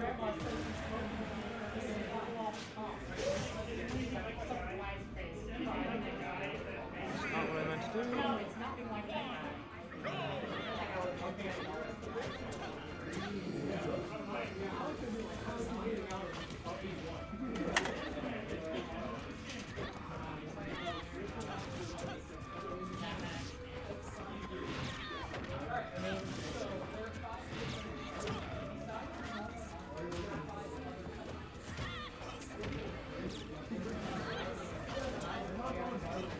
Not what I meant to do. No, it's nothing like that. Thank you.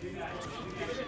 Thank you.